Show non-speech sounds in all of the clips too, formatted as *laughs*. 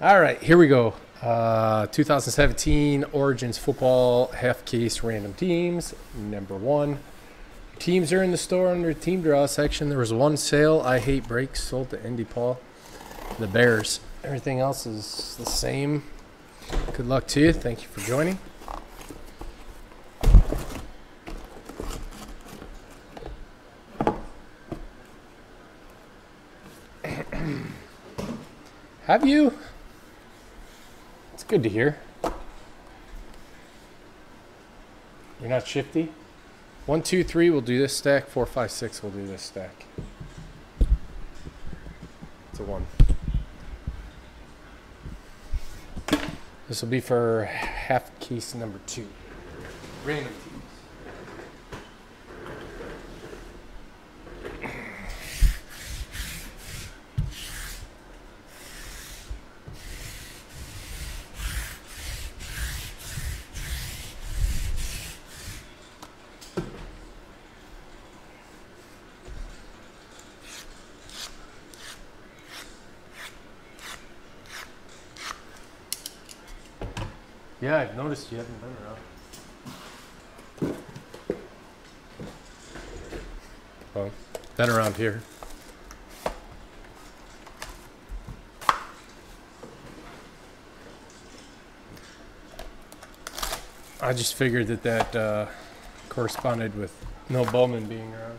All right, here we go. Uh, 2017 Origins Football Half Case Random Teams, number one. Teams are in the store under Team Draw section. There was one sale. I hate breaks sold to Indy Paul. The Bears. Everything else is the same. Good luck to you. Thank you for joining. *clears throat* Have you? Good to hear. You're not shifty? One, two, three, we'll do this stack. Four, five, six, we'll do this stack. It's a one. This will be for half case number two. Random Yeah, I've noticed you haven't been around. Well, been around here. I just figured that that uh, corresponded with no Bowman being around.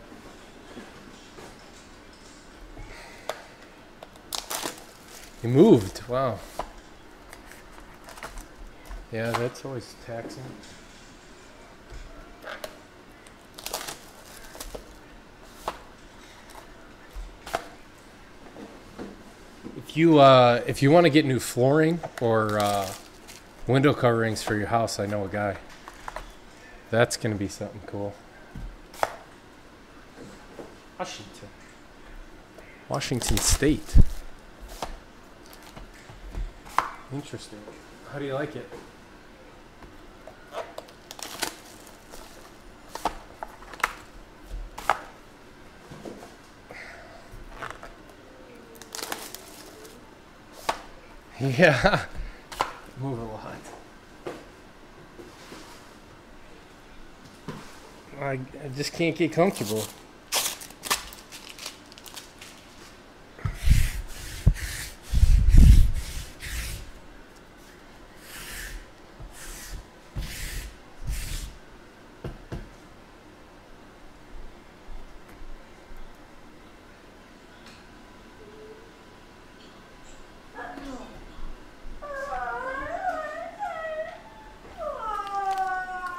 You moved. Wow. Yeah, that's always taxing. If you uh, if you want to get new flooring or uh, window coverings for your house, I know a guy. That's gonna be something cool. Washington. Washington State. Interesting. How do you like it? Yeah. Move a lot. I, I just can't get comfortable.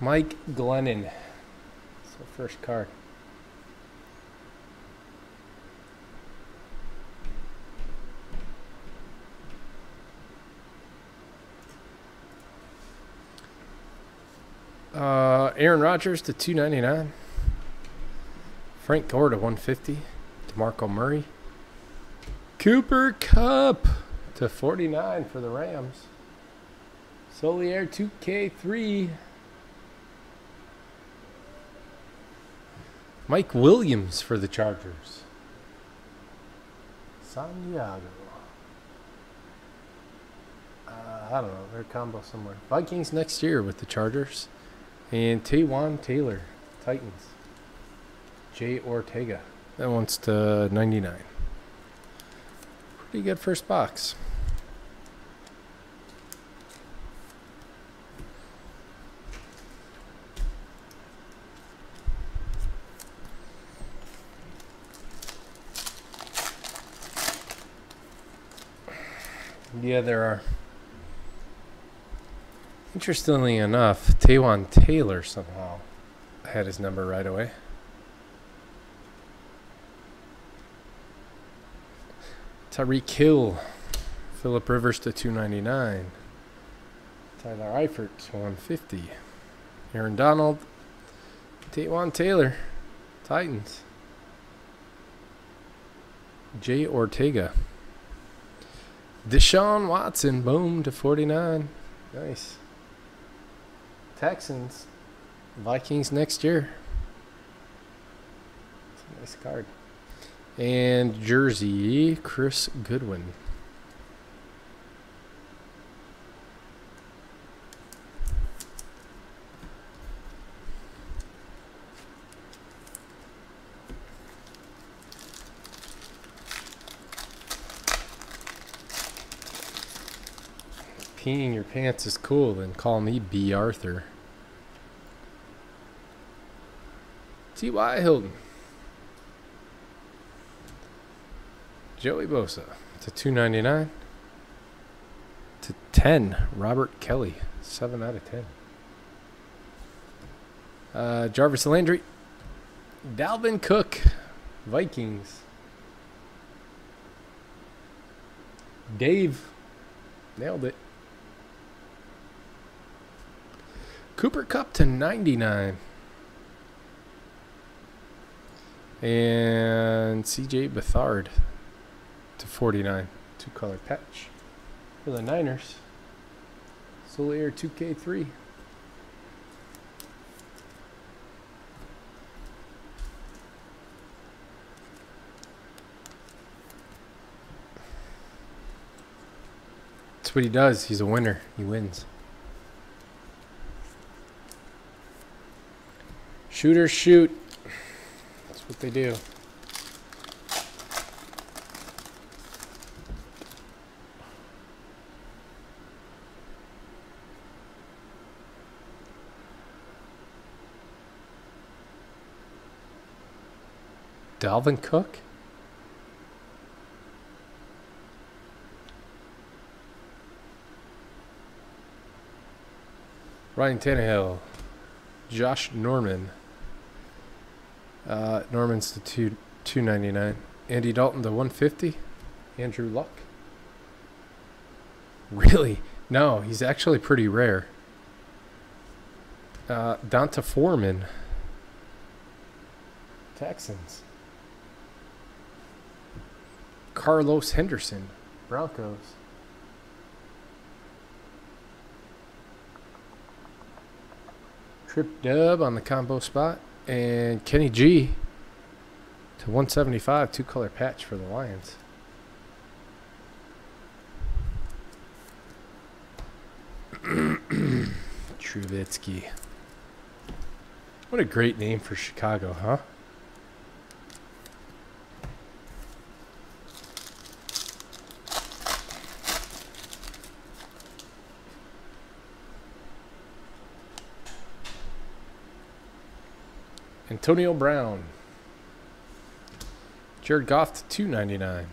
Mike Glennon. The first card. Uh, Aaron Rodgers to 299. Frank Gore to 150. DeMarco Murray. Cooper Kupp to 49 for the Rams. Solier 2K3. Mike Williams for the Chargers. Santiago. Uh, I don't know. They're combo somewhere. Vikings next year with the Chargers. And Taywan Taylor, Titans. Jay Ortega. That one's to 99. Pretty good first box. Yeah, there are. Interestingly enough, Taywan Taylor somehow had his number right away. Tyreek Hill. Philip Rivers to 299. Tyler Eifert to 150. Aaron Donald. Taywan Taylor. Titans. Jay Ortega. Deshaun Watson, boom to 49. Nice. Texans, Vikings next year. It's a nice card. And Jersey, Chris Godwin. Peeing your pants is cool, then call me B. Arthur. T.Y. Hilton. Joey Bosa to 299 to 10. Robert Kelly, 7 out of 10. Uh, Jarvis Landry. Dalvin Cook, Vikings. Dave, nailed it. Cooper Kupp to 99. And CJ Beathard to 49. Two color patch for the Niners. Solier 2K3. That's what he does. He's a winner. He wins. Shooters shoot. That's what they do. Dalvin Cook? Ryan Tannehill. Josh Norman. Uh, Norman's the two two ninety nine. Andy Dalton the one fifty. Andrew Luck. Really? No, he's actually pretty rare. Uh, D'Onta Foreman. Texans. Carlos Henderson. Broncos. Trip Dub on the combo spot. And Kenny G to 175, two color patch for the Lions. *clears throat* Trubisky. What a great name for Chicago, huh? Antonio Brown. Jared Goff to 299.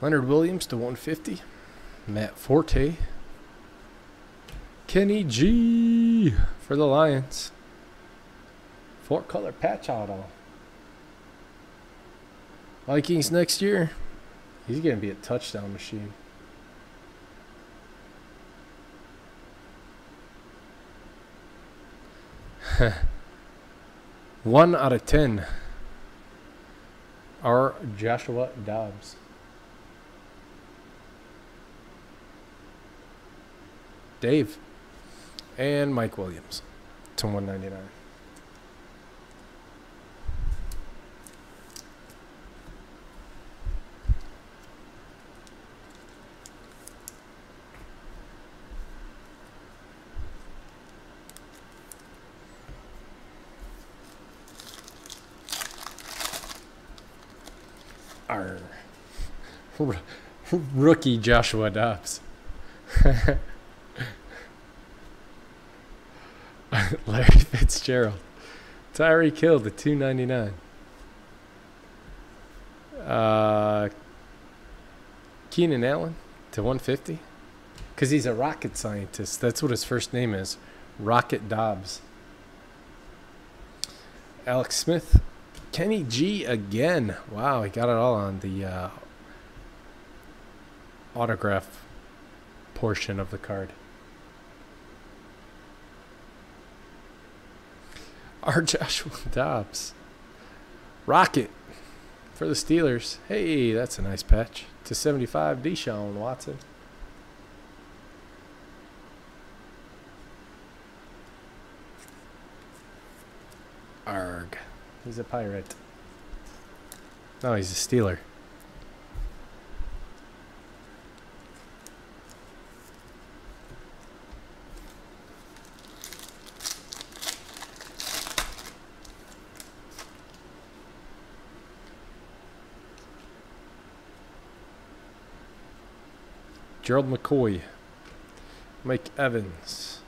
Leonard Williams to 150. Matt Forte. Kenny G for the Lions. Four color patch auto. Vikings next year. He's going to be a touchdown machine. *laughs* One out of ten are Joshua Dobbs. Dave and Mike Williams to 199. our *laughs* rookie Joshua Dobbs. *laughs* Larry Fitzgerald. Tyreek Hill the 299. Uh, Keenan Allen to 150. Because he's a rocket scientist. That's what his first name is. Rocket Dobbs. Alex Smith Kenny G again. Wow, he got it all on the uh, autograph portion of the card. *laughs* Our Joshua Dobbs. Rocket for the Steelers. Hey, that's a nice patch. To 75, Deshaun Watson. Arg. He's a pirate. No, he's a Steeler. Gerald McCoy. Mike Evans.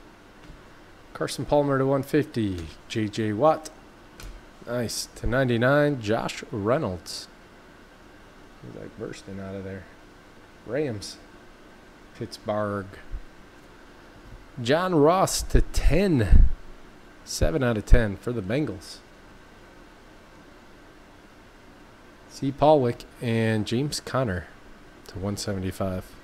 Carson Palmer to 150. J.J. Watt. Nice. To 99, Josh Reynolds. He's like bursting out of there. Rams. Pittsburgh. John Ross to 10. 7 out of 10 for the Bengals. C. Paulwick and James Conner to 175.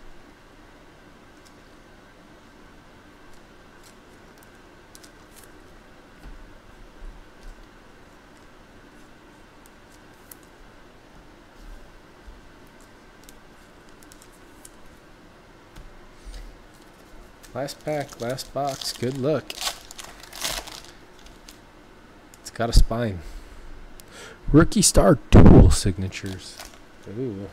Last pack, last box. Good luck. It's got a spine. Rookie Star Dual Signatures. Ooh.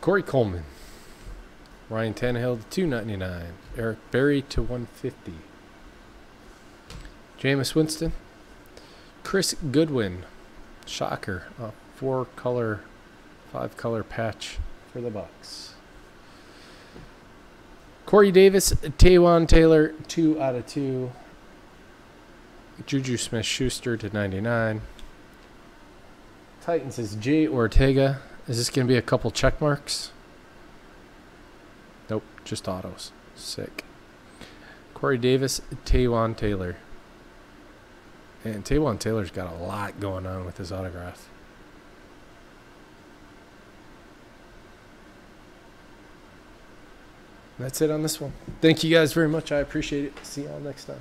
Corey Coleman. Ryan Tannehill to 299. Eric Berry to 150. Jameis Winston. Chris Godwin. Shocker. A four color, five color patch for the Bucs. Corey Davis, Taywan Taylor, two out of two. Juju Smith Schuster to 99. Titans is Jay Ortega. Is this going to be a couple check marks? Nope, just autos. Sick. Corey Davis, Taywan Taylor. And Taywan Taylor's got a lot going on with his autograph. That's it on this one. Thank you guys very much. I appreciate it. See y'all next time.